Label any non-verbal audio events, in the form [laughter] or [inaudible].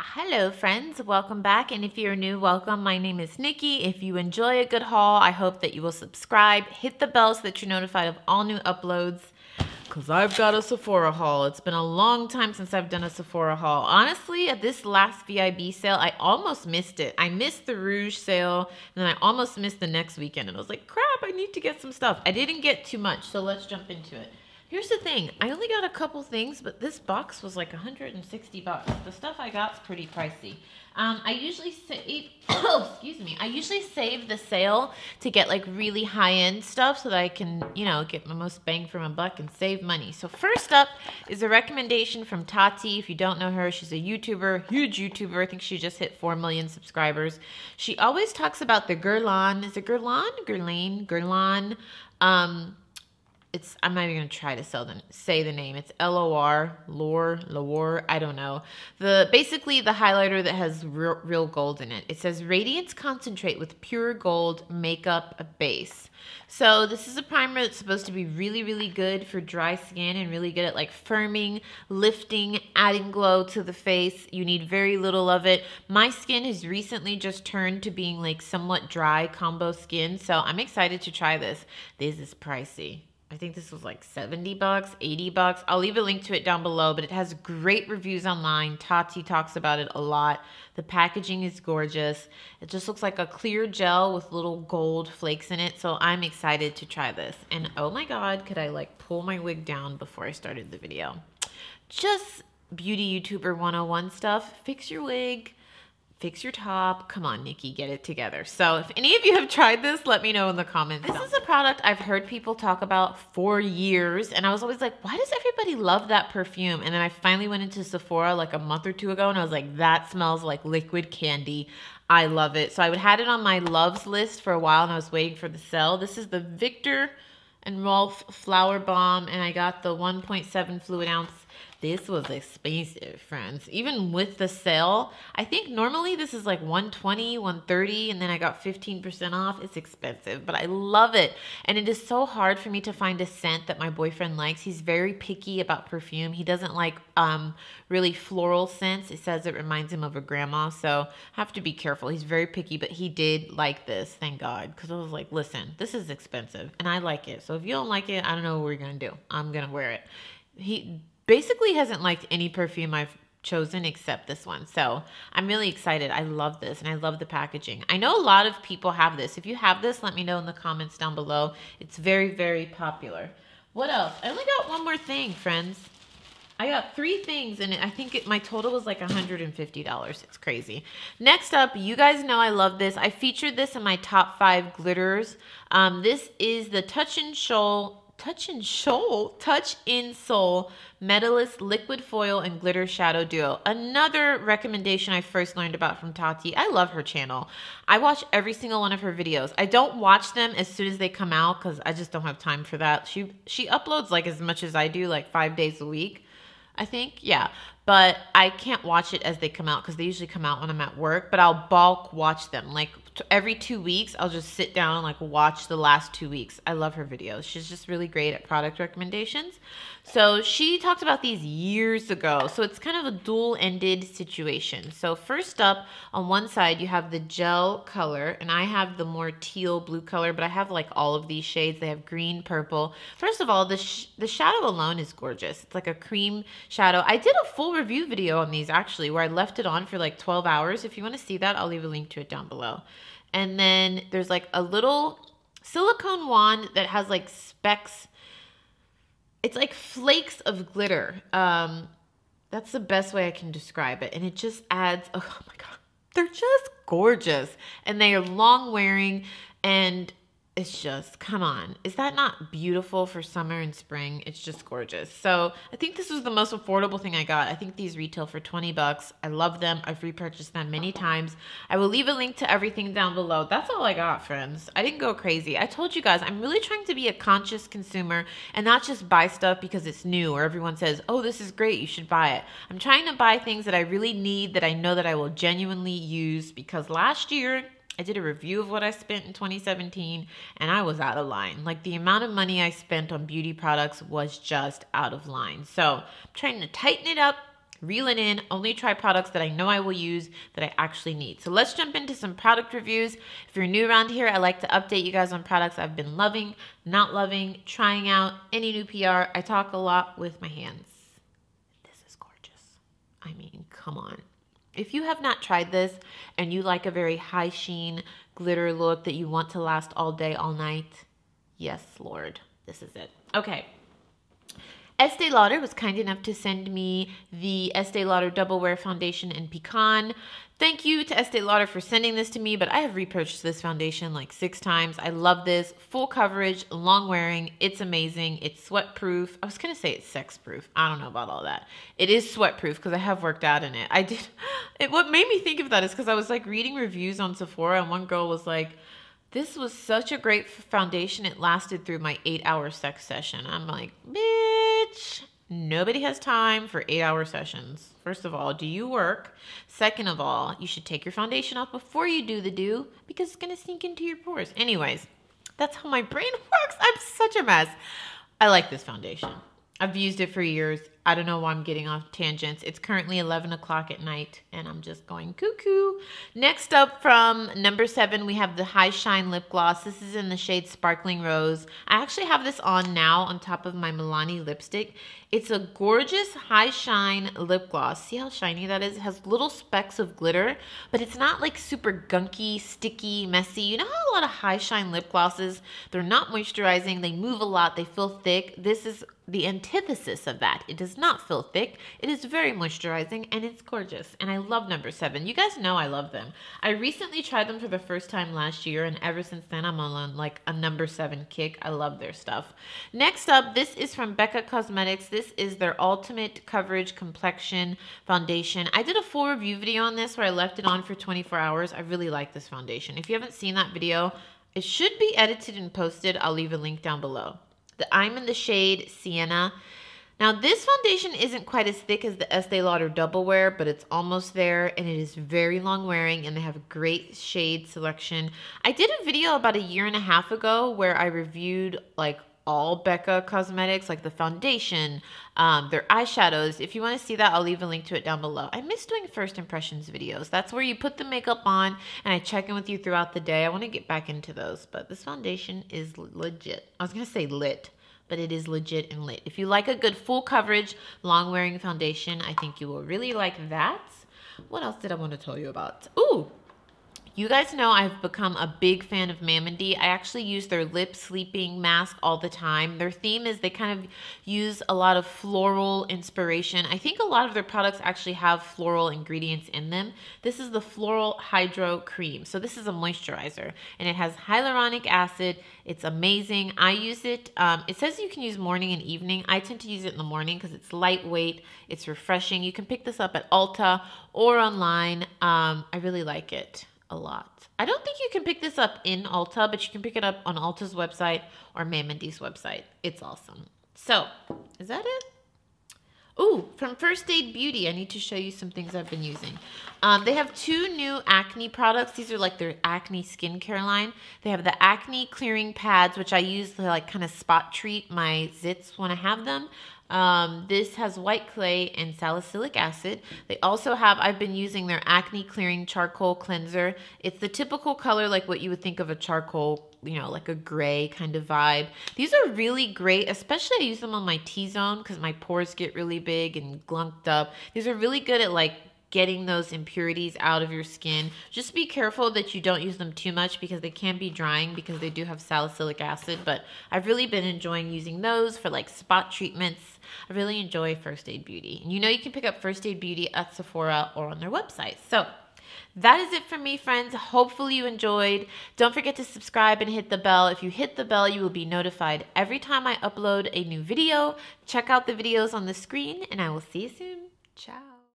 Hello, friends. Welcome back. And if you're new, welcome. My name is Nikki. If you enjoy a good haul, I hope that you will subscribe, hit the bell so that you're notified of all new uploads. Because I've got a Sephora haul. It's been a long time since I've done a Sephora haul. Honestly, at this last VIB sale, I almost missed it. I missed the Rouge sale, and then I almost missed the next weekend. And I was like, crap, I need to get some stuff. I didn't get too much, so let's jump into it. Here's the thing. I only got a couple things, but this box was like 160 bucks. The stuff I got's pretty pricey. Um, I usually save, oh, [coughs] excuse me. I usually save the sale to get like really high-end stuff so that I can, you know, get my most bang for my buck and save money. So first up is a recommendation from Tati. If you don't know her, she's a YouTuber, huge YouTuber. I think she just hit 4 million subscribers. She always talks about the Guerlain. Is it Guerlain? Guerlain? Guerlain. Um, it's I'm not even gonna try to sell them say the name. It's L O R Lore Lore. I don't know. The basically the highlighter that has real, real gold in it. It says Radiance Concentrate with pure gold makeup base. So this is a primer that's supposed to be really really good for dry skin and really good at like firming, lifting, adding glow to the face. You need very little of it. My skin has recently just turned to being like somewhat dry combo skin, so I'm excited to try this. This is pricey. I think this was like 70 bucks, 80 bucks. I'll leave a link to it down below, but it has great reviews online. Tati talks about it a lot. The packaging is gorgeous. It just looks like a clear gel with little gold flakes in it. So I'm excited to try this. And oh my God, could I like pull my wig down before I started the video? Just beauty YouTuber 101 stuff. Fix your wig fix your top. Come on, Nikki, get it together. So if any of you have tried this, let me know in the comments. This is a product I've heard people talk about for years. And I was always like, why does everybody love that perfume? And then I finally went into Sephora like a month or two ago and I was like, that smells like liquid candy. I love it. So I would had it on my loves list for a while and I was waiting for the sale. This is the Viktor and Rolf Flower Bomb and I got the 1.7 fluid ounce this was expensive, friends. Even with the sale, I think normally this is like 120, 130, and then I got 15% off. It's expensive, but I love it. And it is so hard for me to find a scent that my boyfriend likes. He's very picky about perfume. He doesn't like um, really floral scents. It says it reminds him of a grandma, so I have to be careful. He's very picky, but he did like this, thank God, because I was like, listen, this is expensive, and I like it. So if you don't like it, I don't know what we're going to do. I'm going to wear it. He basically hasn't liked any perfume I've chosen except this one. So I'm really excited. I love this and I love the packaging. I know a lot of people have this. If you have this, let me know in the comments down below. It's very, very popular. What else? I only got one more thing, friends. I got three things and I think it, my total was like $150. It's crazy. Next up, you guys know I love this. I featured this in my top five glitters. Um, this is the Touch and Shoal Touch and Soul, Touch in Sol, Metalist Liquid Foil and Glitter Shadow Duo. Another recommendation I first learned about from Tati. I love her channel. I watch every single one of her videos. I don't watch them as soon as they come out because I just don't have time for that. She she uploads like as much as I do, like five days a week. I think, yeah. But I can't watch it as they come out because they usually come out when I'm at work. But I'll bulk watch them. Like every two weeks, I'll just sit down and like watch the last two weeks. I love her videos. She's just really great at product recommendations. So she talked about these years ago. So it's kind of a dual-ended situation. So first up, on one side, you have the gel color, and I have the more teal blue color, but I have like all of these shades. They have green, purple. First of all, the, sh the shadow alone is gorgeous. It's like a cream shadow. I did a full review video on these actually, where I left it on for like 12 hours. If you want to see that, I'll leave a link to it down below. And then there's like a little silicone wand that has like specks. It's like flakes of glitter. Um, that's the best way I can describe it. And it just adds, oh my God, they're just gorgeous. And they are long wearing and it's just, come on. Is that not beautiful for summer and spring? It's just gorgeous. So I think this was the most affordable thing I got. I think these retail for 20 bucks. I love them. I've repurchased them many times. I will leave a link to everything down below. That's all I got, friends. I didn't go crazy. I told you guys, I'm really trying to be a conscious consumer and not just buy stuff because it's new or everyone says, oh, this is great, you should buy it. I'm trying to buy things that I really need that I know that I will genuinely use because last year, I did a review of what I spent in 2017 and I was out of line. Like the amount of money I spent on beauty products was just out of line. So I'm trying to tighten it up, reel it in, only try products that I know I will use that I actually need. So let's jump into some product reviews. If you're new around here, I like to update you guys on products I've been loving, not loving, trying out, any new PR. I talk a lot with my hands. This is gorgeous. I mean, come on. If you have not tried this and you like a very high sheen glitter look that you want to last all day, all night, yes, Lord, this is it. Okay, Estee Lauder was kind enough to send me the Estee Lauder Double Wear Foundation in Pecan. Thank you to Estee Lauder for sending this to me, but I have repurchased this foundation like six times. I love this. Full coverage, long wearing. It's amazing. It's sweat proof. I was going to say it's sex proof. I don't know about all that. It is sweat proof because I have worked out in it. I did. [laughs] It, what made me think of that is because I was like reading reviews on Sephora and one girl was like, this was such a great foundation. It lasted through my eight hour sex session. I'm like, bitch, nobody has time for eight hour sessions. First of all, do you work? Second of all, you should take your foundation off before you do the do because it's going to sink into your pores. Anyways, that's how my brain [laughs] works. I'm such a mess. I like this foundation. I've used it for years. I don't know why I'm getting off tangents. It's currently 11 o'clock at night and I'm just going cuckoo. Next up from number seven, we have the High Shine Lip Gloss. This is in the shade Sparkling Rose. I actually have this on now on top of my Milani lipstick. It's a gorgeous high shine lip gloss. See how shiny that is? It has little specks of glitter, but it's not like super gunky, sticky, messy. You know how a lot of high shine lip glosses, they're not moisturizing, they move a lot, they feel thick. This is the antithesis of that. It does not feel thick. It is very moisturizing and it's gorgeous. And I love number seven. You guys know I love them. I recently tried them for the first time last year and ever since then I'm on like a number seven kick. I love their stuff. Next up, this is from Becca Cosmetics. This is their Ultimate Coverage Complexion Foundation. I did a full review video on this where I left it on for 24 hours. I really like this foundation. If you haven't seen that video, it should be edited and posted. I'll leave a link down below. The, I'm in the shade Sienna. Now this foundation isn't quite as thick as the Estee Lauder Double Wear, but it's almost there and it is very long wearing and they have a great shade selection. I did a video about a year and a half ago where I reviewed like all Becca cosmetics, like the foundation, um, their eyeshadows. If you want to see that, I'll leave a link to it down below. I miss doing first impressions videos. That's where you put the makeup on and I check in with you throughout the day. I want to get back into those, but this foundation is legit. I was going to say lit but it is legit and lit. If you like a good full coverage, long wearing foundation, I think you will really like that. What else did I want to tell you about? Ooh, you guys know I've become a big fan of Mamonde. I actually use their lip sleeping mask all the time. Their theme is they kind of use a lot of floral inspiration. I think a lot of their products actually have floral ingredients in them. This is the Floral Hydro Cream. So this is a moisturizer and it has hyaluronic acid. It's amazing. I use it. Um, it says you can use morning and evening. I tend to use it in the morning because it's lightweight. It's refreshing. You can pick this up at Ulta or online. Um, I really like it a lot. I don't think you can pick this up in Ulta, but you can pick it up on Ulta's website or Mamonde's website. It's awesome. So, is that it? Ooh, from First Aid Beauty, I need to show you some things I've been using. Um, they have two new acne products. These are like their acne skincare line. They have the acne clearing pads, which I use to like kind of spot treat my zits when I have them. Um, this has white clay and salicylic acid. They also have, I've been using their acne clearing charcoal cleanser. It's the typical color like what you would think of a charcoal, you know, like a gray kind of vibe. These are really great, especially I use them on my T-zone because my pores get really big and glunked up. These are really good at like getting those impurities out of your skin. Just be careful that you don't use them too much because they can be drying because they do have salicylic acid. But I've really been enjoying using those for like spot treatments. I really enjoy First Aid Beauty. And you know you can pick up First Aid Beauty at Sephora or on their website. So that is it for me, friends. Hopefully you enjoyed. Don't forget to subscribe and hit the bell. If you hit the bell, you will be notified every time I upload a new video. Check out the videos on the screen, and I will see you soon. Ciao.